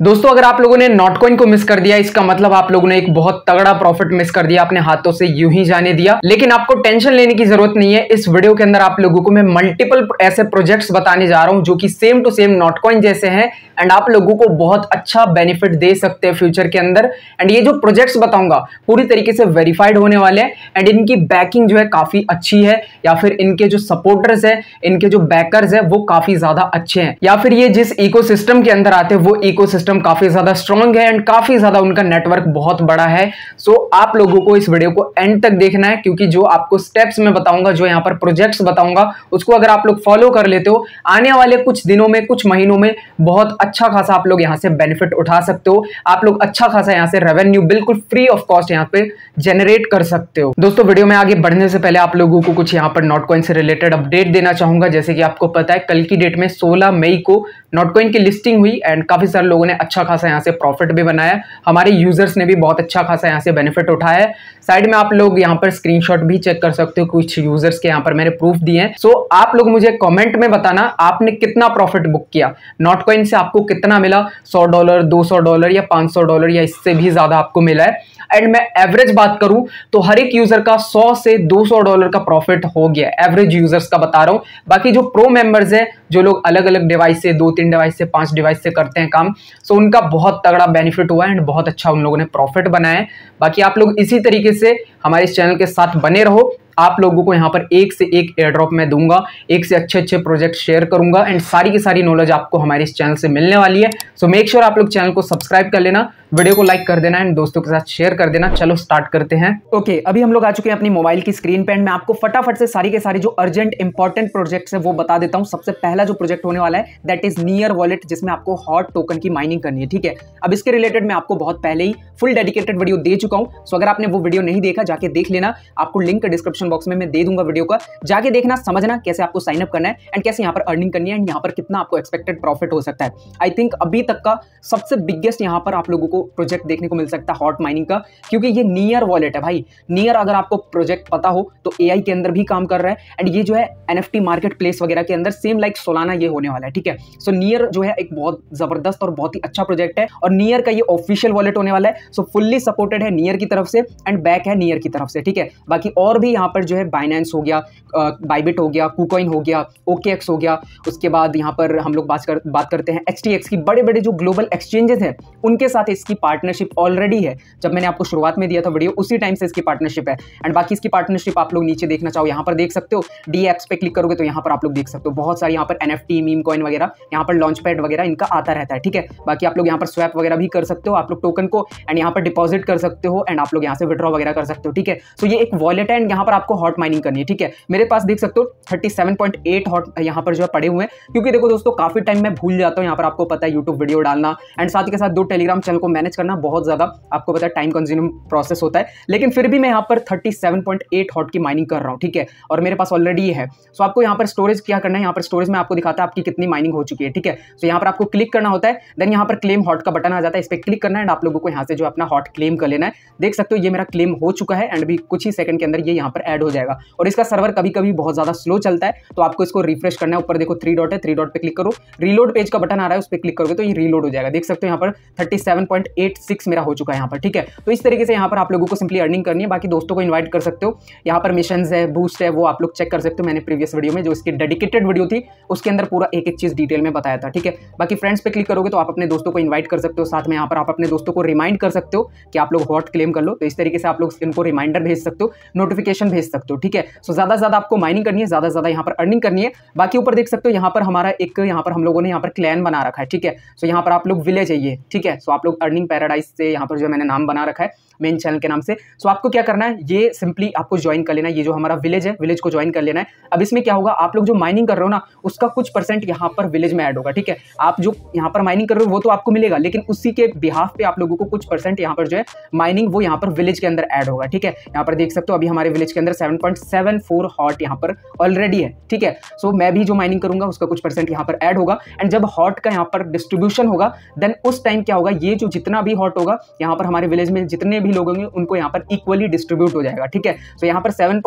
दोस्तों, अगर आप लोगों ने नॉटकॉइन को मिस कर दिया, इसका मतलब आप लोगों ने एक बहुत तगड़ा प्रॉफिट मिस कर दिया, अपने हाथों से यूँ ही जाने दिया। लेकिन आपको टेंशन लेने की ज़रूरत नहीं है। इस वीडियो के अंदर आप लोगों को मैं मल्टीपल ऐसे प्रोजेक्ट्स बताने जा रहा हूँ, जो कि सेम टू सेम नॉटकॉइन जैसे हैं एंड आप लोगों को बहुत अच्छा बेनिफिट दे सकते हैं फ्यूचर के अंदर। एंड ये जो प्रोजेक्ट्स बताऊँगा, पूरी तरीके से वेरीफाइड होने वाले हैं एंड इनकी बैकिंग जो है काफ़ी अच्छी है, या फिर इनके जो सपोर्टर्स है, इनके जो बैकर्स है, वो काफ़ी ज़्यादा अच्छे हैं। या फिर ये जिस इको के अंदर आते हैं, वो इको काफ़ी ज़्यादा स्ट्रॉन्ग है एंड काफ़ी ज़्यादा उनका नेटवर्क बहुत बड़ा है। सो so, आप लोगों को इस वीडियो को एंड तक देखना है क्योंकि जो आपको स्टेप्स में बताऊँगा जो यहाँ पर प्रोजेक्ट्स बताऊँगा उसको अगर आप लोग फॉलो कर लेते हो आने वाले कुछ दिनों में कुछ महीनों में बहुत अच्छा खासा आप लोग यहाँ से बेनिफिट उठा सकते हो। आप लोग अच्छा खासा यहाँ से रेवेन्यू बिल्कुल फ्री ऑफ़ कॉस्ट यहाँ पे जनरेट कर सकते हो। दोस्तों वीडियो में आगे बढ़ने से पहले आप लोगों को कुछ यहाँ पर नॉटकॉइन से रिलेटेड अपडेट देना चाहूँगा। जैसे कि आपको पता है कल की डेट में 16 मई को नॉटकॉइन की लिस्टिंग हुई एंड काफ़ी सारे लोगों ने अच्छा खासा यहाँ से प्रॉफिट भी बनाया। हमारे यूज़र्स ने भी बहुत अच्छा खासा यहाँ से बेनिफिट उठाया है। साइड में आप लोग यहाँ पर स्क्रीनशॉट भी चेक कर सकते हो, कुछ यूज़र्स के यहाँ पर मैंने प्रूफ दिए हैं। सो आप लोग मुझे कमेंट में बताना, आपने कितना प्रॉफिट बुक किया? नॉटकॉइन से आपको कितना मिला? सौ डॉलर दो सौ डॉलर या पाँच डॉलर या इससे भी ज़्यादा आपको मिला है। एंड मैं एवरेज बात करूँ तो हर एक यूज़र का 100 से 200 डॉलर का प्रॉफिट हो गया एवरेज यूज़र्स का बता रहा हूँ। बाकी जो प्रो मेंबर्स है जो लोग अलग अलग डिवाइस से, दो तीन डिवाइस से, पाँच डिवाइस से करते हैं काम सो उनका बहुत तगड़ा बेनिफिट हुआ है एंड बहुत अच्छा उन लोगों ने प्रॉफिट बनाया है। बाकी आप लोग इसी तरीके से हमारे इस चैनल के साथ बने रहो। आप लोगों को यहाँ पर एक से एक एयर ड्रॉप में दूँगा एक से अच्छे अच्छे प्रोजेक्ट शेयर करूँगा एंड सारी की सारी नॉलेज आपको हमारे इस चैनल से मिलने वाली है। सो मेक श्योर आप लोग चैनल को सब्सक्राइब कर लेना वीडियो को लाइक कर देना एंड दोस्तों के साथ शेयर कर देना। चलो स्टार्ट करते हैं। ओके okay, अभी हम लोग आ चुके हैं अपनी मोबाइल की स्क्रीन पे एंड मैं। आपको फटाफट से सारी के सारी जो अर्जेंट इंपॉर्टेंट प्रोजेक्ट्स है वो बता देता हूँ। सबसे पहला जो प्रोजेक्ट होने वाला है दैट इज़ नियर वॉलेट जिसमें आपको हॉट टोकन की माइनिंग करनी है ठीक है? अब इसके रिलेटेड मैं आपको बहुत पहले ही फुल डेडिकेटेड वीडियो दे चुका हूँ। सो अगर आपने वो वीडियो नहीं देखा जाके देख लेना। आपको लिंक डिस्क्रिप्शन बॉक्स में मैं दे दूँगा वीडियो का। जाके देखना, समझना कैसे आपको साइन अप करना है एंड कैसे यहाँ पर अर्निंग करनी है एंड यहाँ पर कितना आपको एक्सपेक्टेड प्रॉफिट हो सकता है। आई थिंक अभी तक का सबसे बिगेस्ट यहाँ पर आप लोगों को प्रोजेक्ट देखने को मिल सकता है हॉट माइनिंग का, क्योंकि ये नियर वॉलेट है भाई। नियर अगर आपको प्रोजेक्ट पता हो तो ए के अंदर भी काम कर रहा है एंड ये जो है एन मार्केट प्लेस वगैरह के अंदर सेम लाइक सोलाना ये होने वाला है, ठीक है? सो नियर जो है एक बहुत ज़बरदस्त और बहुत ही अच्छा प्रोजेक्ट है और नियर का ये ऑफिशियल वॉलेट होने वाला है। सो फुल्ली सपोर्टेड है नियर की तरफ़ से एंड बैक है नियर की तरफ़ से, ठीक है? बाकी और भी यहाँ पर जो है बाइनेंस हो गया बाइबिट हो गया कुकॉइन हो गया ओके हो गया। उसके बाद यहाँ पर हम लोग बात कर, बात करते हैं एचटीएक्स की। बड़े बड़े जो ग्लोबल एक्सचेंजेस हैं, उनके साथ इसकी पार्टनरशिप ऑलरेडी है। जब मैंने आपको शुरुआत में दिया था वीडियो उसी टाइम से इसकी पार्टनरशिप है। एंड बाकी इसकी पार्टनरशिप आप लोग नीचे देखना चाहो, यहाँ पर देख सकते हो। डी एप्स पे क्लिक करोगे तो यहाँ पर आप लोग देख सकते हो। बहुत सारे यहाँ पर N F T meme coin वगैरह, यहाँ पर लॉन्च पैड वगैरह इनका आता रहता है, ठीक है? बाकी आप लोग यहाँ पर स्वैप वगैरह भी कर सकते हो, आप लोग टोकन को एंड यहाँ पर डिपॉजिट कर सकते हो एंड आप लोग यहाँ से विड्रॉ वगैरह कर सकते हो, ठीक है? सो ये एक वॉलेट है एंड यहाँ पर आपको हॉट माइनिंग करनी है, ठीक है? मेरे पास देख सकते हो thirty seven point eight hot यहाँ पर जो है पड़े हुए हैं। क्योंकि देखो दोस्तों, काफ़ी टाइम मैं भूल जाता हूँ, यहाँ पर आपको पता है यूट्यूब वीडियो डालना एंड साथ के साथ दो टेलीग्राम चैनल को मैनेज करना बहुत ज़्यादा आपको पता है टाइम कंज्यूमिंग प्रोसेस होता है। लेकिन फिर भी मैं यहाँ पर 37.8 हॉट की माइनिंग कर रहा हूँ, ठीक है? और मेरे पास ऑलरेडी है। सो आपको यहाँ पर स्टोरेज क्या करना है? यहाँ पर स्टोरेज में आपको दिखाता है आपकी कितनी माइनिंग हो चुकी है, ठीक है? सो यहाँ पर आपको क्लिक करना होता है देन यहाँ पर क्लेम हॉट का बटन आ जाता है। इस पर क्लिक करना है एंड आप लोगों को यहाँ से जो अपना हॉट क्लेम कर लेना है। देख सकते हो, ये मेरा क्लेम हो चुका है एंड भी कुछ ही सेकंड के अंदर ये यहाँ पर ऐड हो जाएगा। और इसका सर्वर कभी कभी बहुत ज़्यादा स्लो चलता है तो आपको इसको रिफ्रेश करना है। ऊपर देखो थ्री डॉट है थ्री डॉट पे क्लिक करो। रीलोड पेज का बटन आ रहा है, उस पर क्लिक करोगे तो ये रीलोड हो जाएगा। देख सकते हो यहाँ पर थर्टी मेरा हो चुका है यहाँ पर, ठीक है? तो इस तरीके से यहाँ पर आप लोगों को सिंपली अर्निंग करनी है। बाकी दोस्तों को इन्वाइट कर सकते हो। यहाँ पर मिशन है बूस्ट है, वो आप लोग चेक कर सकते हो। मैंने प्रीवियस वीडियो में जो इसकी डेडिकेटेड वीडियो थी, उसके अंदर पूरा एक एक चीज़ डिटेल में बताया था, ठीक है? बाकी फ्रेंड्स पे क्लिक करोगे तो आप अपने दोस्तों को इन्वाइट कर सकते हो। साथ में यहाँ पर आप अपने दोस्तों को रिमाइंड कर सकते हो कि आप लोग हॉट क्लेम कर लो। तो इस तरीके से आप लोग इनको रिमाइंडर भेज सकते हो। नोटिफिकेशन भेज सकते हो ठीक है सो ज़्यादा ज़्यादा आपको माइनिंग करनी है ज़्यादा ज़्यादा यहाँ पर अर्निंग करनी है बाकी ऊपर देख सकते हो यहाँ पर हमारा एक यहाँ पर हम लोगों ने यहाँ पर क्लैन बना रखा है ठीक है सो यहाँ पर आप लोग विलेज है ये ठीक है सो आप लोग अर्निंग पैराडाइज से यहाँ पर जो मैंने नाम बना रखा है मेन चैनल के नाम से सो आपको क्या करना है ये सिंपली आपको ज्वाइन कर लेना है ये जो हमारा विलेज है विलेज को ज्वाइन कर लेना है अब इसमें क्या होगा आप लोग जो माइनिंग कर रहे हो ना उसका कुछ परसेंट यहाँ पर विलेज में ऐड होगा ठीक है आप जो यहाँ पर माइनिंग कर रहे हो वो तो आपको मिलेगा लेकिन उसी के बिहाफ पे आप लोगों को कुछ परसेंट यहाँ पर जो है माइनिंग वो यहाँ पर विलेज के अंदर ऐड होगा ठीक है यहाँ पर देख सकते हो अभी हमारे विलेज के अंदर seven point seven four hot यहाँ पर ऑलरेडी है ठीक है? सो so, मैं भी जो माइनिंग करूँगा उसका कुछ परसेंट यहाँ पर ऐड होगा। एंड जब हॉट का यहाँ पर डिस्ट्रीब्यूशन होगा देन उस टाइम क्या होगा? ये जो जितना भी हॉट होगा यहाँ पर हमारे विलेज में जितने भी लोग होंगे उनको यहाँ पर इक्वली डिस्ट्रीब्यूट हो जाएगा ठीक है? सो so, यहाँ पर सेवन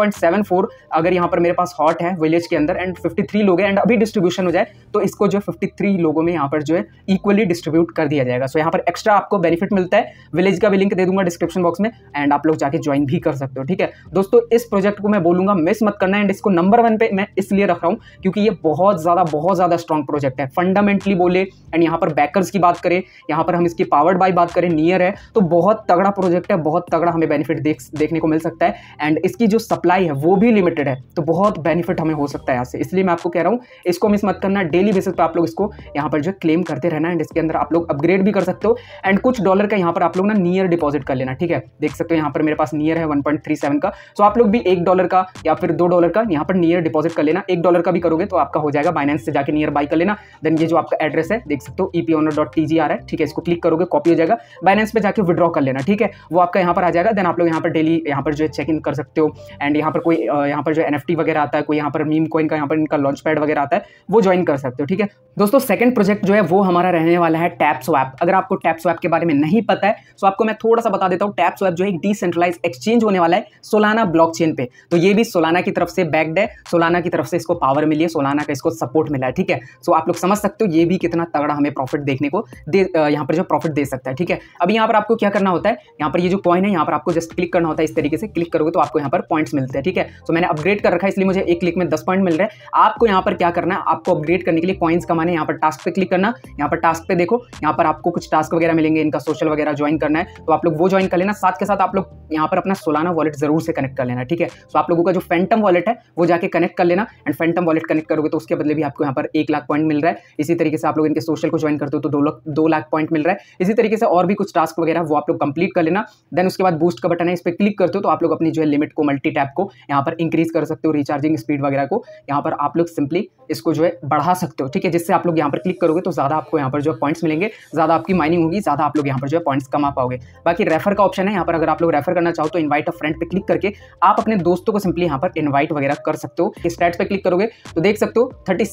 अगर यहाँ पर मेरे पास हॉट है विलेज के अंदर एंड फिफ्टी थ्री लोग हैं एंड अभी डिस्ट्रीब्यूशन हो जाए तो इसको जो फिफ्टी थ्री लोगों में यहाँ पर जो है इक्वली डिस्ट्रीब्यूट कर दिया जाएगा। सो so, यहाँ पर एक्स्ट्रा आपको बेनिफिट मिलता है। विलेज का भी लिंक दे दूँगा डिस्क्रिप्शन बॉक्स में एंड आप लोग जाके ज्वाइन भी कर सकते हो ठीक है? दोस्तों इस प्रोजेक्ट को मैं बोलूँगा मिस मत करना एंड इसको नंबर वन पे मैं इसलिए रख रहा हूँ क्योंकि ये बहुत ज़्यादा बहुत ज़्यादा स्ट्रॉन्ग प्रोजेक्ट है। फंडामेंटली बोले एंड यहाँ पर बैकर्स की बात करें, यहाँ पर हम इसकी पावर्ड बाई बात करें नियर है तो बहुत तगड़ा प्रोजेक्ट है, बहुत तगड़ा हमें बेनिफिट देख, देखने को मिल सकता है एंड इसकी जो सप्लाई है, वो भी लिमिटेड है तो बहुत बेनिफिट हमें हो सकता है यहाँ से। इसलिए मैं आपको कह रहा हूँ, इसको मिस मत करना डेली बेसिस पर आप लोग इसको यहाँ पर जो क्लेम करते रहना एंड इसके अंदर आप लोग अपग्रेड भी कर सकते हो एंड कुछ डॉलर का यहाँ पर आप लोग ना नियर डिपॉजिट कर लेना, ठीक है? देख सकते हो, यहाँ पर मेरे पास नियर है वन का सो आप लोग एक डॉलर का या फिर दो डॉलर का यहाँ पर नियर डिपॉजिट कर लेना। एक डॉलर का भी करोगे तो आपका हो जाएगा बाइनेंस से जाकर नियर बाई कर लेना। देन ये जो आपका एड्रेस है, देख सकते हो E P honour dot T G आ है, ठीक है, इसको क्लिक करोगे कॉपी हो जाएगा। बाइनेंस पे जाकर विड्रॉ कर लेना, ठीक है? वो आपका यहाँ पर आ जाएगा। देन आप लोग यहाँ पर डेली यहाँ पर जो है चेक इन कर सकते हो। एंड यहाँ पर कोई यहाँ पर जो एन वगैरह आता है, कोई यहाँ पर मीम कोइन का, यहाँ पर इनका लॉन्च पैड वगैरह आता है, वो ज्वाइन कर सकते हो, ठीक है? दोस्तों सेकंड प्रोजेक्ट जो है वो हमारा रहने वाला है टैप स्वैप अगर आपको टैप स्वैप के बारे में नहीं पता है तो आपको मैं थोड़ा सा बता देता हूँ। टैप स्वैप जो है एक डिसेंट्रलाइज एक्सचेंज होने वाला है सोलाना ब्लॉकचेन पे तो ये भी सोलाना की तरफ़ से बैक्ड है सोलाना की तरफ़ से इसको पावर मिली है सोलाना का इसको सपोर्ट मिला है ठीक है सो आप लोग समझ सकते हो ये भी कितना तगड़ा हमें प्रॉफिट देखने को दे यहाँ पर जो प्रॉफिट दे सकता है ठीक है अब यहाँ पर आपको क्या करना होता है यहाँ पर ये जो कॉइन है यहाँ पर आपको जस्ट क्लिक करना होता है इस तरीके से क्लिक करोगे तो आपको यहाँ पर पॉइंट्स मिलते हैं ठीक है सो मैंने अपग्रेड कर रखा है इसलिए मुझे एक क्लिक में दस पॉइंट मिल रहा है आपको यहाँ पर क्या करना है आपको अपग्रेड करने के लिए कॉइन्स कमाने यहाँ पर टास्क पे क्लिक करना यहाँ पर टास्क पे देखो यहाँ पर आपको कुछ टास्क वगैरह मिलेंगे इनका सोशल वगैरह ज्वाइन करना है तो आप लोग वो ज्वाइन कर लेना साथ के साथ आप लोग यहाँ पर अपना सोलाना वॉलेट ज़रूर से कनेक्ट कर लेना ठीक है? सो आप लोगों का जो फैंटम वॉलेट है, वो जाके कनेक्ट कर लेना एंड फैंटम वॉलेट कनेक्ट करोगे तो उसके बदले भी आपको यहाँ पर एक लाख पॉइंट मिल रहा है। इसी तरीके से आप लोग इनके सोशल को ज्वाइन करते हो तो दो लाख दो लाख पॉइंट मिल रहा है। इसी तरीके से और भी कुछ टास्क वगैरह वो आप लोग कंप्लीट कर लेना। देन उसके बाद बूस्ट का बटन है, इस पर क्लिक करते हो तो आप लोग अपनी जो है लिमिट को मल्टी टैप को यहाँ पर इंक्रीज कर सकते हो रिचार्जिंग स्पीड वगैरह को। यहाँ पर आप लोग सिंपली इसको जो है बढ़ा सकते हो, ठीक है? जिससे आप लोग यहाँ पर क्लिक करोगे तो ज़्यादा आपको यहाँ पर जो पॉइंट्स मिलेंगे, ज़्यादा आपकी माइनिंग होगी, ज़्यादा आप लोग यहाँ पर जो है पॉइंट्स कमा पाओगे। बाकी रेफर का ऑप्शन है, यहाँ पर अगर आप लोग रेफर करना चाहो तो इन्वाइट अ फ्रेंड पे क्लिक करके आप अपने दोस्तों को सिंपली यहाँ पर इन्वाइट वगैरह कर सकते हो। स्टैट्स पे क्लिक करोगे तो देख सकते हो थर्टी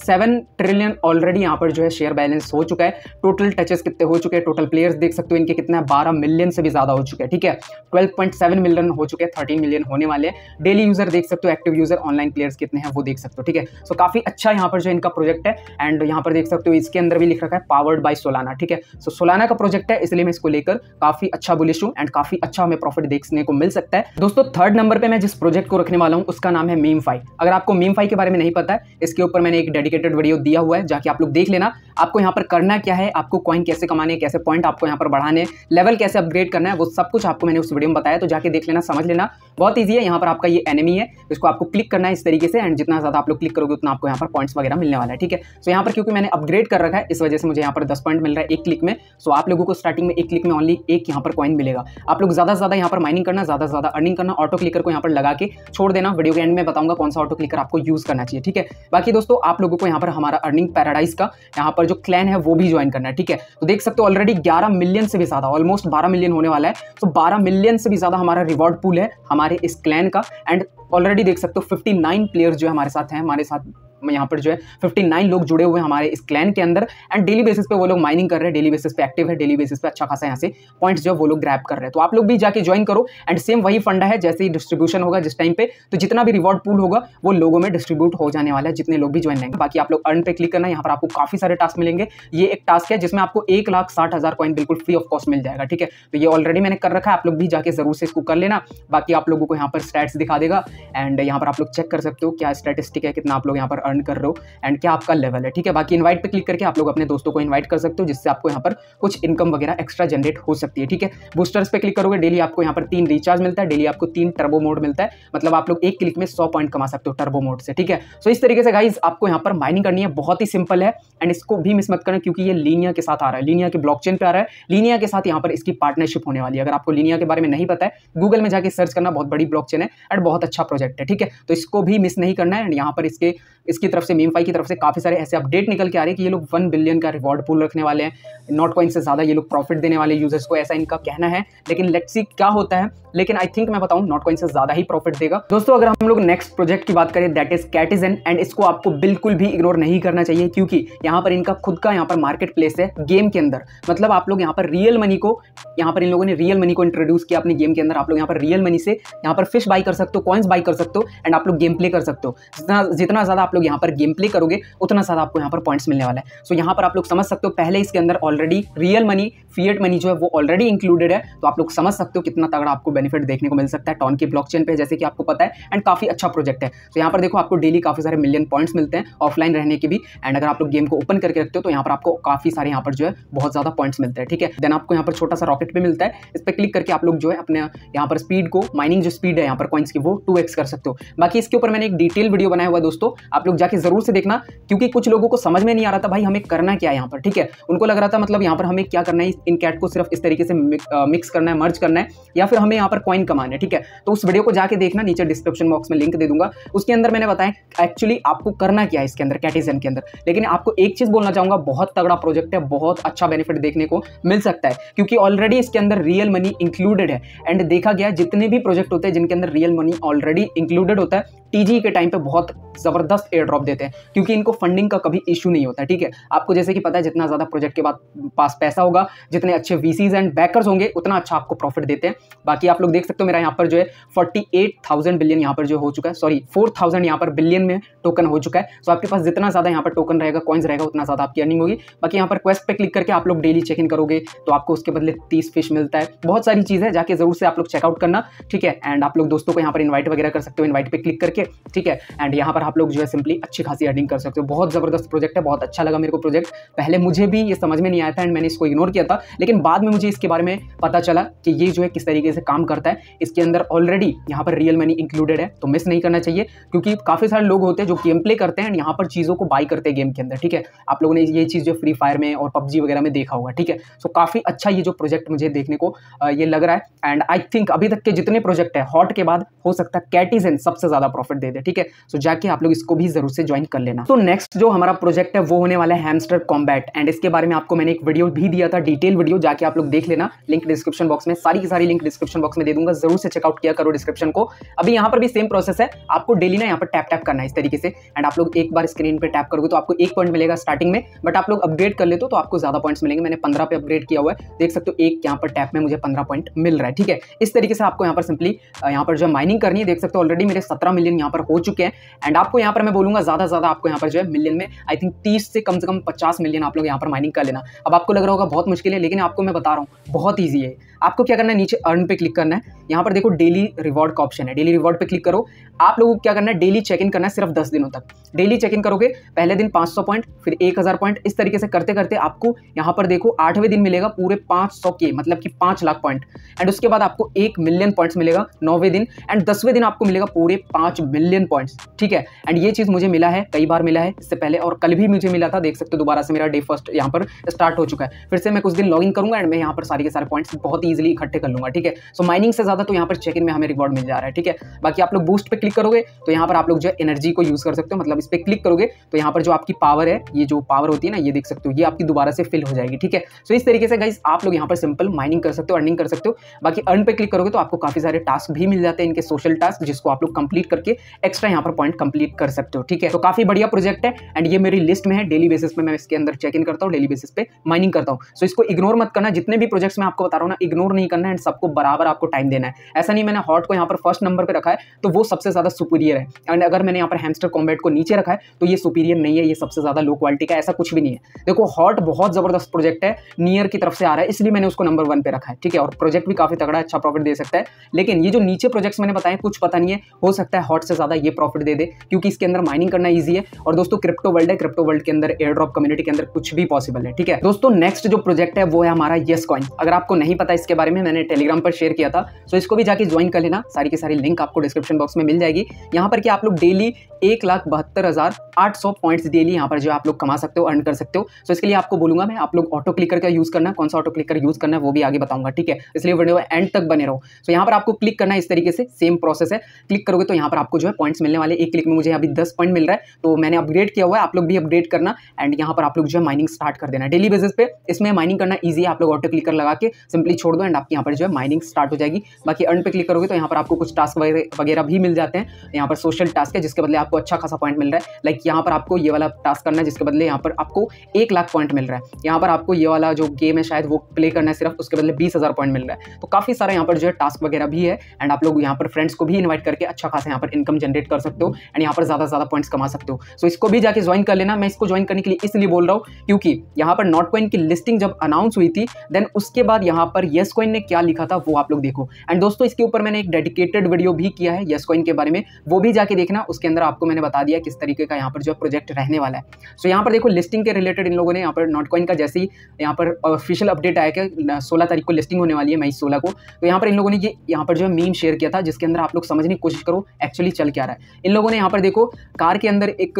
ट्रिलियन ऑलरेडी यहाँ पर जो है शेयर बैलेंस हो चुका है। टोटल टचेस कितने हो चुके हैं? टोटल प्लेयर्स देख सकते हो इनके कितना है? बारह मिलियन से भी ज़्यादा हो चुके हैं, ठीक है? ट्वेल्व मिलियन हो चुके हैं थर्टीन मिलियन होने वाले हैं। डेली यूज़र देख सकते हो एक्टिव यूज़र ऑनलाइन प्लेयर्स कितने हैं वो देख सकते हो, ठीक है? सो काफ़ी अच्छा यहाँ पर जो इनका प्रोजेक्ट है एंड यहाँ पर देख सकते हो इसके अंदर भी लिख रखा है पावर्ड बाय सोलाना ठीक है? सो सोलाना का प्रोजेक्ट है, इसलिए मैं इसको लेकर काफ़ी अच्छा बुलिश हूँ एंड काफ़ी अच्छा हमें प्रॉफिट देखने को मिल सकता है। दोस्तों थर्ड नंबर पर मैं जिस प्रोजेक्ट को रखने वाला हूँ, उसका नाम है मीम फाई अगर आपको मीम फाई के बारे में नहीं पता है, इसके ऊपर मैंने एक डेडिकेटेड वीडियो दिया हुआ है, जाके आप लोग देख लेना। आपको यहाँ पर करना क्या है, आपको कॉइन कैसे कमाने, कैसे पॉइंट आपको यहाँ पर बढ़ाने लेवल कैसे अपग्रेड करना है, वो सब कुछ आपको मैंने उस वीडियो में बताया तो जाके देख लेना, समझ लेना। बहुत ईजी है, यहाँ पर आपका ये एनिमी है, इसको आपको क्लिक करना है इस तरीके से एंड जितना ज़्यादा आप लोग क्लिक करोगे, उतना आपको यहाँ पर पॉइंट्स वगैरह मिलने वाला है, ठीक है? सो यहाँ पर क्योंकि मैंने अपग्रेड कर रखा है, इस वजह से मुझे यहाँ पर दस पॉइंट मिल रहा है एक क्लिक में। सो आप लोगों को स्टार्टिंग में एक क्लिक में ओनली एक यहाँ पर कॉइन मिलेगा। आप लोग ज़्यादा से ज़्यादा यहाँ पर माइनिंग करना, ज़्यादा से ज़्यादा अर्निंग करना ऑटो क्लिकर को यहाँ पर लगा के छोड़ देना। वीडियो के एंड में बताऊँगा कौन सा ऑटो क्लिकर आपको यूज़ करना चाहिए, ठीक है? बाकी दोस्तों, आप लोगों को यहाँ पर हमारा अर्निंग पैराडाइज का यहाँ पर जो क्लैन है, वो भी ज्वाइन करना है, ठीक है? तो देख सकते हो ऑलरेडी ग्यारह मिलियन से भी ज़्यादा ऑलमोस्ट बारह मिलियन होने वाला है। तो बारह मिलियन से भी ज़्यादा हमारा रिवॉर्ड पूल है हमारे इस क्लैन का। एंड ऑलरेडी देख सकते हो 59 प्लेयर्स जो हमारे साथ हैं, हमारे साथ यहाँ पर जो है 59 लोग जुड़े हुए हमारे इस क्लैन के अंदर एंड डेली बेसिस पे वो लोग माइनिंग कर रहे हैं डेली बेसिस पे एक्टिव है डेली बेसिस पे अच्छा खासा यहाँ से पॉइंट्स जो है वो लोग ग्रैप कर रहे हैं। तो आप लोग भी जाके ज्वाइन करो एंड सेम वही फंडा है जैसे ही डिस्ट्रीब्यूशन होगा जिस टाइम पे तो जितना भी रिवॉर्ड पूल होगा, वो लोगों में डिस्ट्रीब्यूट हो जाने वाला है, जितने लोग भी ज्वाइन लेंगे बाकी आप लोग अर्न पे क्लिक करना, यहाँ पर आपको काफ़ी सारे टास्क मिलेंगे। ये एक टास्क है जिसमें आपको एक लाख साठ हज़ार कॉइन बिल्कुल फ्री ऑफ़ कॉस्ट मिल जाएगा, ठीक है? तो ये ऑलरेडी मैंने कर रखा है, आप लोग भी जाके ज़रूर से इसको कर लेना। बाकी आप लोगों को यहाँ पर स्टैट्स दिखा देगा एंड यहाँ पर आप लोग चेक कर सकते हो क्या स्टैटिस्टिक है, कितना आप लोग यहाँ पर अर्न कर रहे हो एंड क्या आपका लेवल है? ठीक है, बाकी इन्वाइट पे क्लिक करके आप लोग अपने दोस्तों को इन्वाइट कर सकते हो, जिससे आपको यहाँ पर कुछ इनकम वगैरह एक्स्ट्रा जनरेट हो सकती है, ठीक है? बूस्टर्स पे क्लिक करोगे डेली आपको यहाँ पर तीन रिचार्ज मिलता है डेली आपको तीन टर्बो मोड मिलता है मतलब आप लोग एक क्लिक में सौ पॉइंट कमा सकते हो टर्बो मोड से, ठीक है? सो इस तरीके से गाइज़ आपको यहाँ पर माइनिंग करनी है, बहुत ही सिंपल है एंड इसको भी मिस मत करना, क्योंकि ये लीनिया के साथ आ रहा है लीनिया के ब्लॉकचेन पे आ रहा है लीनिया के साथ यहाँ पर इसकी पार्टनरशिप होने वाली है। अगर आपको लीनिया के बारे में नहीं पता है गूगल में जाके सर्च करना, बहुत बड़ी ब्लॉकचेन है एंड बहुत अच्छा प्रोजेक्ट है, ठीक है? तो इसको भी मिस नहीं करना है एंड यहाँ पर इसके, इसकी की तरफ़ से मीमफाई की तरफ़ से काफ़ी सारे ऐसे अपडेट निकल के आ रहे हैं कि ये लोग वन बिलियन का रिवॉर्ड पूल रखने वाले हैं। नॉट कॉइन से ज़्यादा ये लोग प्रॉफिट देने वाले यूज़र्स को ऐसा इनका कहना है। लेकिन लेट्स सी क्या होता है। लेकिन आई थिंक मैं बताऊँ नॉट कॉइन से ज़्यादा ही प्रॉफिट देगा। दोस्तों अगर हम लोग नेक्स्ट प्रोजेक्ट की बात करें दैट इज़ कैटिजन एंड इसको आपको बिल्कुल भी इग्नोर नहीं करना चाहिए क्योंकि यहाँ पर इनका खुद का यहाँ पर मार्केट प्लेस है गेम के अंदर। मतलब आप लोग यहाँ पर रियल मनी को यहाँ पर इन लोगों ने रियल मनी को इंट्रोड्यूस किया अपने गेम के अंदर। आप लोग यहाँ पर रियल मनी से यहाँ पर फ़िश बाई कर सकते हो कॉइन्स बाई कर सकते हो एंड आप लोग गेम प्ले कर सकते हो। जितना जितना ज़्यादा आप लोग यहाँ पर गेम प्ले करोगे उतना ज़्यादा आपको यहाँ पर पॉइंट्स मिलने वाला है। सो so, यहाँ पर आप लोग समझ सकते हो पहले इसके अंदर already real money fiat money जो है वो ऑलरेडी इंक्लूडेड है। तो आप लोग समझ सकते हो कितना तगड़ा आपको बेनिफिट देखने को मिल सकता है टॉन की ब्लॉकचेन पे, जैसे कि आपको पता है एंड काफ़ी अच्छा प्रोजेक्ट है। तो यहाँ पर देखो, आपको डेली काफ़ी सारे मिलियन पॉइंट्स मिलते हैं ऑफलाइन रहने के भी एंड अगर आप लोग गेम को ओपन करके रखते हो तो यहाँ पर आपको काफ़ी सारे यहाँ पर जो है, बहुत ज़्यादा पॉइंट्स मिलते हैं, ठीक है? देन आपको यहाँ पर छोटा सा रॉकेट भी मिलता है, इस पर क्लिक करके आप लोग जो है, अपने यहाँ पर स्पीड को माइनिंग जो स्पीड है यहाँ पर कॉइन्स की, वो टू कर सकते हो। बाकी इसके ऊपर मैंने एक डिटेल वीडियो बनाया हुआ दोस्तों, आप लोग जाके ज़रूर से देखना, क्योंकि कुछ लोगों को समझ में नहीं आ रहा था, भाई हमें करना क्या है यहाँ पर, ठीक है? उनको लग रहा था मतलब यहाँ पर हमें क्या करना है, इन कैट को सिर्फ़ इस तरीके से मिक्स करना है मर्ज करना है, या फिर हमें यहाँ पर कॉइन कमाना है ठीक है? तो उस वीडियो को जाके देखना, नीचे डिस्क्रिप्शन बॉक्स में लिंक दे दूँगा। उसके अंदर मैंने बताया एक्चुअली आपको करना क्या है इसके अंदर कैटिजन के अंदर? लेकिन आपको एक चीज़ बोलना चाहूँगा, बहुत तगड़ा प्रोजेक्ट है, बहुत अच्छा बेनिफिट देखने को मिल सकता है, क्योंकि ऑलरेडी इसके अंदर रियल मनी इंक्लूडेड है। एंड देखा गया, जितने भी प्रोजेक्ट होते हैं, जिनके अंदर रियल मनी ऑलरेडी इंक्लूडेड होता है टीजी के टाइम पे बहुत ज़बरदस्त एयर ड्रॉप देते हैं, क्योंकि इनको फंडिंग का कभी इशू नहीं होता, ठीक है? आपको जैसे कि पता है, जितना ज़्यादा प्रोजेक्ट के बाद पास पैसा होगा, जितने अच्छे वीसीज एंड बैकर्स होंगे, उतना अच्छा आपको प्रॉफिट देते हैं। बाकी आप लोग देख सकते हो मेरा यहाँ पर जो है फोर्टी एट थाउज़ेंड बिलियन यहाँ पर जो हो चुका है। सॉरी फोर थाउज़ेंड यहाँ पर बिलियन में टोकन हो चुका है। सो आपके पास जितना ज़्यादा यहाँ पर टोकन रहेगा कॉइन्स रहेगा, उतना ज़्यादा आपकी अर्निंग होगी। बाकी यहाँ पर क्वेस्ट पे क्लिक करके आप लोग डेली चेक इन करोगे तो आपको उसके बदले तीस फ़िश मिलता है। बहुत सारी चीज़ है, जाके ज़रूर से आप लोग चेकआउट करना, ठीक है? एंड आप लोग दोस्तों को यहाँ पर इन्वाइट वगैरह कर सकते हो इन्वाइट पे क्लिक करके, ठीक है? एंड यहाँ पर आप लोग जो है सिंपली अच्छी खासी अर्निंग कर सकते हो। बहुत ज़बरदस्त प्रोजेक्ट है, बहुत अच्छा लगा मेरे को प्रोजेक्ट पहले मुझे भी ये समझ में नहीं आया था एंड मैंने इसको इग्नोर किया था, लेकिन बाद में मुझे इसके बारे में पता चला कि ये जो है किस तरीके से काम करता है, इसके अंदर ऑलरेडी यहाँ पर रियल मनी इंक्लूडेड है तो मिस नहीं करना चाहिए, क्योंकि काफ़ी सारे लोग होते हैं जो गेम प्ले करते हैं यहाँ पर चीज़ों को बाई करते हैं गेम के अंदर, ठीक है? आप लोगों ने ये चीज़ जो फ्री फायर में और पबजी वगैरह में देखा होगा, ठीक है? सो काफ़ी अच्छा ये जो प्रोजेक्ट मुझे देखने को ये लग रहा है एंड आई थिंक अभी तक के जितने प्रोजेक्ट है हॉट के बाद हो सकता है कैटिजन सबसे ज़्यादा प्रॉफिट दे दे, ठीक है? सो जाके आप लोग इसको भी ज़रूर से ज्वाइन कर लेना। तो नेक्स्ट जो हमारा प्रोजेक्ट है, वो होने वाला है हैमस्टर कॉम्बैट एंड इसके बारे में आपको मैंने एक वीडियो भी दिया था डिटेल वीडियो जाके आप लोग देख लेना। लिंक डिस्क्रिप्शन बॉक्स में, सारी की सारी लिंक डिस्क्रिप्शन बॉक्स में दे दूँगा, ज़रूर से चेकआउट किया करो डिस्क्रिप्शन को। अभी यहाँ पर भी सेम प्रोसेस है। आपको डेली ना यहाँ पर टैप टैप करना है इस तरीके से। एंड आप लोग एक बार स्क्रीन पर टैप करोगे तो आपको एक पॉइंट मिलेगा स्टार्टिंग में। बट आप लोग अपग्रेड कर लेते हो तो आपको ज़्यादा पॉइंट्स मिलेंगे। मैंने पंद्रह पे अपग्रेड किया हुआ है। देख सकते हो, एक यहाँ पर टैप में मुझे पंद्रह पॉइंट मिल रहा है, ठीक है? इस तरीके से आपको यहाँ पर सिंपली यहाँ पर जो माइनिंग करनी है, देख सकते हो ऑलरेडी मेरे सत्रह मिलियन यहाँ पर हो चुके हैं। एंड आपको यहाँ पर मैं बोलूँगा, ज़्यादा ज़्यादा आपको यहाँ पर जो है मिलियन में आई थिंक तीस से कम से कम पचास मिलियन आप लोग यहाँ पर माइनिंग कर लेना। अब आपको लग रहा होगा बहुत मुश्किल है, लेकिन आपको मैं बता रहा हूँ, बहुत ईजी है। आपको क्या करना है, नीचे अर्न पे क्लिक करना है। यहाँ पर देखो डेली रिवॉर्ड का ऑप्शन है। डेली रिवॉर्ड पे क्लिक करो। आप लोगों को क्या करना है? डेली चेक इन करना है सिर्फ़ दस दिनों तक। डेली चेक इन करोगे, पहले दिन पाँच सौ पॉइंट फिर एक हज़ार पॉइंट इस तरीके से करते करते आपको यहाँ पर देखो आठवें दिन मिलेगा पूरे पाँच सौ के मतलब कि पाँच लाख पॉइंट एंड उसके बाद आपको एक मिलियन पॉइंट्स मिलेगा नौवे दिन। एंड दसवें दिन आपको मिलेगा पूरे पाँच मिलियन पॉइंट्स ठीक है? एंड ये चीज़ मुझे मिला है, कई बार मिला है, इससे पहले और कल भी मुझे मिला था। देख सकते हो दोबारा से मेरा डे फ़र्स्ट यहाँ पर स्टार्ट हो चुका है। फिर से मैं कुछ दिन लॉग इन करूँगा एंड मैं यहाँ पर सारे के सारे पॉइंट्स बहुत ईजिली इकट्ठे कर लूँगा। ठीक है? सो माइनिंग से ज़्यादा तो यहाँ पर चेक इन में हमें रिवॉर्ड मिल जा रहा है, ठीक है? बाकी आप लोग बूस्ट पे क्लिक करोगे तो यहाँ पर आप लोग जो है एनर्जी को यूज़ कर सकते हो मतलब इस पर क्लिक करोगे तो यहाँ पर जो आपकी पावर है, ये जो पावर होती है ना, ये देख सकते हो, ये आपकी दोबारा से फिल हो जाएगी, ठीक है? सो इस तरीके से गाइज़ आप लोग यहाँ पर सिंपल माइनिंग कर सकते हो अर्निंग कर सकते हो। बाकी अर्न पे क्लिक करोगे तो आपको काफ़ी सारे टास्क भी मिल जाते हैं, इनके सोशल टास्क जिसको आप लोग कंप्लीट करके एक्स्ट्रा यहाँ पर पॉइंट कंप्लीट कर सकते हो, ठीक है? तो काफ़ी बढ़िया प्रोजेक्ट है एंड ये मेरी लिस्ट में है डेली बेसिस पे मैं इसके अंदर चेक इन करता हूँ डेली बेसिस पे माइनिंग करता हूँ। सो इसको इग्नोर मत करना, जितने भी प्रोजेक्ट्स मैं आपको बता रहा हूँ ना इग्नोर नहीं करना एंड सबको बराबर आपको टाइम देना है। ऐसा नहीं मैंने हॉट को यहाँ पर फ़र्स्ट नंबर पर रखा है तो वो सबसे ज़्यादा सुपीरियर है। एंड अगर मैंने यहाँ पर हैमस्टर कॉम्बैट को नीचे रखा है तो ये सुपीरियर नहीं है, ये सबसे ज़्यादा लो क्वालिटी का ऐसा कुछ भी नहीं है। देखो हॉट बहुत ज़बरदस्त प्रोजेक्ट है नियर की तरफ़ से आ रहा है, इसलिए मैंने उसको नंबर वन पे रखा है, ठीक है? और प्रोजेक्ट भी काफ़ी तगड़ा अच्छा प्रॉफिट दे सकता है। लेकिन ये जो नीचे प्रोजेक्ट्स मैंने बताया कुछ पता नहीं है, हो सकता है हॉट से ज़्यादा ये प्रॉफिट दे दे, क्योंकि इसके अंदर माइनिंग करना ईजी है। और दोस्तों क्रिप्टो वर्ल्ड है क्रिप्टो वर्ल्ड के अंदर एयर ड्रॉप कम्युनिटी के अंदर कुछ भी पॉसिबल है, ठीक है? दोस्तों नेक्स्ट जो प्रोजेक्ट है, वो है हमारा येस कॉइन अगर आपको नहीं पता इसके बारे में, मैंने टेलीग्राम पर शेयर किया था। सो इसको भी जाके ज्वाइन कर लेना। सारी की सारी लिंक आपको डिस्क्रिप्शन बॉक्स में मिल जाएगी। यहाँ पर कि आप लोग डेली एक लाख बहत्तर हज़ार आठ सौ पॉइंट्स डेली यहाँ पर जो आप लोग कमा सकते हो अर्न कर सकते हो। सो इसके लिए आपको बोलूँगा मैं, आप लोग ऑटो क्लिकर का यूज़ करना, कौन सा ऑटो क्लिकर यूज़ करना है वो भी आगे बताऊँगा, ठीक है? इसलिए वीडियो एंड तक बने रहो। सो यहाँ पर आपको क्लिक करना है इस तरीके से सेम प्रोसेस है। क्लिक करोगे तो यहाँ पर आपको जो है पॉइंट्स मिलने वाले एक क्लिक में मुझे अभी दस पॉइंट मिल रहा है तो मैंने अपग्रेड किया हुआ है, आप लोग भी अपग्रेड करना एंड यहाँ पर आप लोग जो है माइनिंग स्टार्ट कर देना। डेली बेसिस पे इसमें माइनिंग करना ईजी है, आप लोग ऑटो क्लिकर लगा के सिंपली छोड़ दो एंड आपके यहाँ पर जो है माइनिंग स्टार्ट हो जाएगी। बाकी अर्न पे क्लिक करोगे तो यहाँ पर आपको कुछ टास्क वगैरह भी मिल जाते हैं। यहाँ पर सोशल टास्क है, जिसके बदले आपको अच्छा खासा पॉइंट मिल रहा है। लाइक यहाँ पर आपको ये वाला टास्क करना है, जिसके बदले यहाँ पर आपको एक लाख पॉइंट मिल रहा है। यहाँ पर आपको ये वाला जो गेम है, शायद वो प्ले करना है सिर्फ़, उसके बदले बीस पॉइंट मिल रहा है। तो काफ़ी सारा यहाँ पर जो है टास्क वगैरह भी है एंड आप लोग यहाँ पर फ्रेंड्स को भी इन्वाइट करके अच्छा खासा यहाँ पर इनकम जनरेट कर सकते हो एंड यहाँ पर ज़्यादा ज़्यादा पॉइंट्स कमा सकते हो। सो इसको भी जाके ज्वाइन कर लेना। मैं इसको ज्वाइन करने के लिए इसलिए बोल रहा हूँ, क्योंकि यहाँ पर नॉट कॉइन की लिस्टिंग जब अनाउंस हुई थी देन उसके बाद यहाँ पर येस कॉइन ने क्या लिखा था, वो आप लोग देखो। एंड दोस्तों, इसके ऊपर मैंने एक डेडिकेटेड वीडियो भी किया है येस कॉइन के बारे में, वो भी जाके देखना, उसके अंदर आपको मैंने बता दिया किस तरीके का यहाँ पर जो प्रोजेक्ट रहने वाला है। सो so, यहाँ पर देखो लिस्टिंग के रिलेटेड इन लोगों ने यहाँ पर नॉट कॉइन का जैसे ही यहाँ पर ऑफिशियल अपडेट आया कि सोलह तारीख को लिस्टिंग होने वाली है मई सोलह को। तो यहाँ पर इन लोगों ने ये यहाँ पर जो है मीम शेयर किया था जिसके अंदर आप लोग समझने की कोशिश करो एक्चुअली चल क्या रहा है। इन लोगों ने यहाँ पर देखो कार के अंदर एक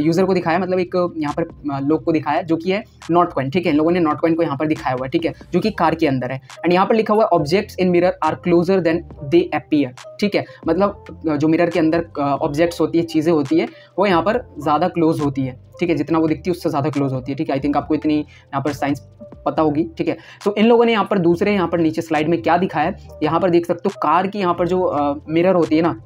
यूज़र को दिखाया मतलब एक यहाँ पर लोग को दिखाया जो कि है नॉट कॉइन ठीक है? इन लोगों ने नॉट कॉइन को यहाँ पर दिखाया हुआ है ठीक है? जो कि कार के अंदर है। एंड यहाँ पर लिखा हुआ है objects in mirror are closer than they appear ठीक है? मतलब जो मिरर के अंदर ऑब्जेक्ट्स होती है चीज़ें होती है, वो यहाँ पर ज़्यादा क्लोज होती है। ठीक है, जितना वो दिखती है उससे ज़्यादा क्लोज होती है। ठीक है आई थिंक आपको इतनी यहाँ पर साइंस पता होगी। ठीक है तो इन लोगों ने यहाँ पर दूसरे, यहाँ पर नीचे स्लाइड में क्या दिखाया है? यहाँ पर देख सकते हो, कार की यहाँ पर जो मिरर होती है ना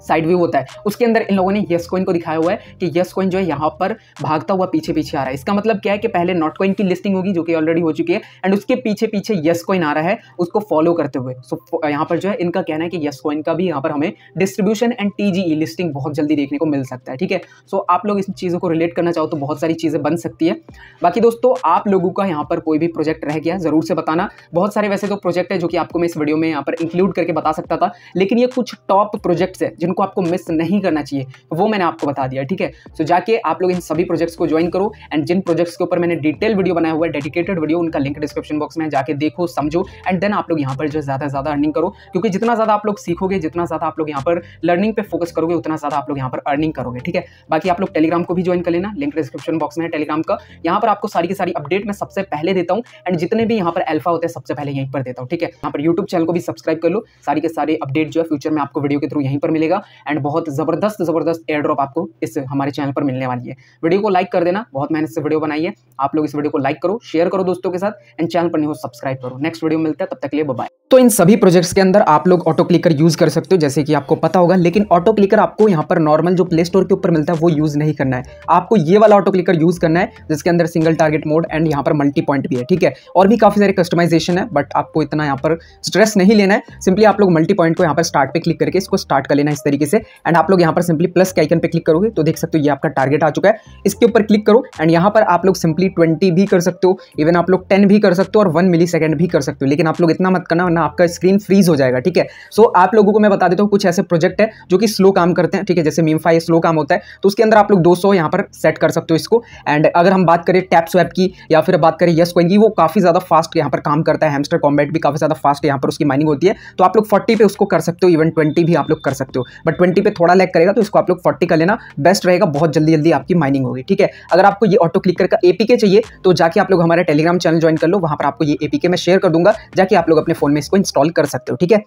साइड व्यू होता है। उसके अंदर इन लोगों ने यस कॉइन को दिखाया हुआ है कि यस कॉइन जो है यहाँ पर भागता हुआ पीछे पीछे आ रहा है। इसका मतलब क्या है कि पहले नॉट कॉइन की लिस्टिंग होगी जो कि ऑलरेडी हो चुकी है एंड उसके पीछे पीछे यस कॉइन आ रहा है उसको फॉलो करते हुए। सो so, यहाँ पर जो है इनका कहना है कि यस कॉइन का भी यहाँ पर हमें डिस्ट्रीब्यूशन एंड टी लिस्टिंग बहुत जल्दी देखने को मिल सकता है ठीक है? सो so, आप लोग इस चीज़ों को रिलेट करना चाहो तो बहुत सारी चीज़ें बन सकती है। बाकी दोस्तों आप लोगों का यहाँ पर कोई भी प्रोजेक्ट रह गया ज़रूर से बताना। बहुत सारे वैसे तो प्रोजेक्ट है जो कि आपको मैं इस वीडियो में यहाँ पर इंक्लूड करके बता सकता था लेकिन ये कुछ टॉप प्रोजेक्ट्स है जिनको आपको मिस नहीं करना चाहिए, वो मैंने आपको बता दिया, ठीक है? सो जाके आप लोग इन सभी प्रोजेक्ट्स को ज्वाइन करो एंड जिन प्रोजेक्ट्स के ऊपर मैंने डिटेल वीडियो बनाया हुआ है डेडिकेटेड वीडियो उनका लिंक डिस्क्रिप्शन बॉक्स में जाके देखो, समझो एंड देन आप लोग यहाँ पर जो ज़्यादा से ज़्यादा अर्निंग करो, क्योंकि जितना ज़्यादा आप लोग सीखोगे, जितना ज़्यादा आप लोग यहाँ पर लर्निंग पे फोकस करोगे, उतना ज़्यादा आप लोग यहाँ पर अर्निंग करोगे, ठीक है? बाकी आप लोग टेलीग्राम को भी ज्वाइन कर लेना लिंक डिस्क्रिप्शन बॉक्स में है टेलीग्राम का। यहाँ पर आपको सारी की सारी अपडेट मैं सबसे पहले देता हूँ एंड जितने भी यहाँ पर अल्फ़ा होते हैं, सबसे पहले यहीं पर देता हूँ, ठीक है? यहाँ पर यूट्यूब चैनल को भी सब्सक्राइब कर लो, सारी के सारे अपडेट जो है फ्यूचर में आपको वीडियो के थ्रू यहीं पर मिलेगा। एंड बहुत ज़बरदस्त ज़बरदस्त एयर ड्रॉप आपको इस हमारे चैनल पर मिलने वाली है। वीडियो को लाइक कर देना, बहुत मेहनत से वीडियो बनाई है। आप लोग इस वीडियो को लाइक करो शेयर करो दोस्तों के साथ एंड चैनल पर नहीं हो सब्सक्राइब करो। नेक्स्ट वीडियो मिलता है, तब तक लिए बाय तो इन सभी प्रोजेक्ट्स के अंदर आप लोग ऑटो क्लिकर यूज़ कर सकते हो, जैसे कि आपको पता होगा, लेकिन ऑटो क्लिकर आपको यहाँ पर नॉर्मल जो प्ले स्टोर के ऊपर मिलता है, वो यूज़ नहीं करना है। आपको ये वाला ऑटो क्लिकर यूज़ करना है, जिसके अंदर सिंगल टारगेट मोड एंड यहाँ पर मल्टी पॉइंट भी है, ठीक है? और भी काफ़ी सारे कस्टमाइजेशन है बट आपको इतना यहाँ पर स्ट्रेस नहीं लेना है। सिंपली आप लोग मल्टी पॉइंट को यहाँ पर स्टार्ट पे क्लिक करके इसको स्टार्ट कर लेना इस तरीके से। एंड आप लोग यहाँ पर सिंपली प्लस के आइकन पर क्लिक करोगे तो देख सकते हो ये आपका टारगेट आ चुका है। इसके ऊपर क्लिक करो एंड यहाँ पर आप लोग सिंपली ट्वेंटी भी कर सकते हो। इवन आप लोग टेन भी कर सकते हो और वन मिली भी कर सकते हो। लेकिन आप लोग इतना मत करना, वरना आपका स्क्रीन फ्रीज हो जाएगा, ठीक है? सो आप लोगों को मैं बता देता हूँ, कुछ ऐसे प्रोजेक्ट है जो कि स्लो काम करते हैं, ठीक है? जैसे मीमफाई स्लो काम होता है तो उसके अंदर आप लोग दो सौ यहाँ पर सेट कर सकते हो इसको। एंड अगर हम बात करें टैप स्वैप की या फिर बात करें यस कोइन की वो काफ़ी ज़्यादा फास्ट यहाँ पर काम करता है। हेमस्टर कॉम्बैट भी काफ़ी ज़्यादा फास्ट यहाँ पर उसकी माइनिंग होती है। तो आप लोग फोर्टी पे उसको कर सकते हो इवन ट्वेंटी भी आप लोग कर सकते हो। बट ट्वेंटी पे थोड़ा लैक करेगा तो इसको आप लोग फोर्टी का लेना। बेस्ट रहेगा, बहुत जल्दी जल्दी आपकी माइनिंग होगी, ठीक है? अगर आपको ये ऑटो क्लिकर का एपीके चाहिए तो जाके आप लोग हमारे टेलीग्राम चैनल ज्वाइन कर लो। वहाँ पर आपको ये एपीके मैं शेयर कर दूँगा, जाके आप लोग अपने फ़ोन में इसको इंस्टॉल कर सकते हो, ठीक है?